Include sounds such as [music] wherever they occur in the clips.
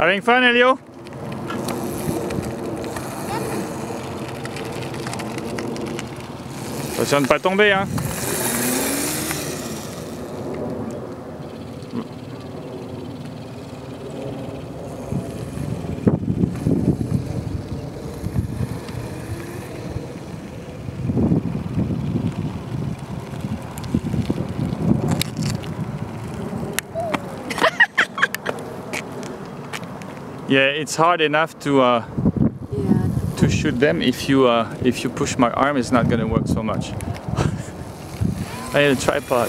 Having fun, Elio? Attention de ne pas tomber, hein. Yeah, it's hard enough to uh, Yeah. to shoot them if you uh, if you push my arm it's not gonna work so much [laughs] I need a tripod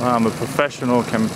Wow, I'm a professional cam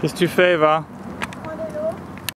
Qu'est-ce que tu fais Eva?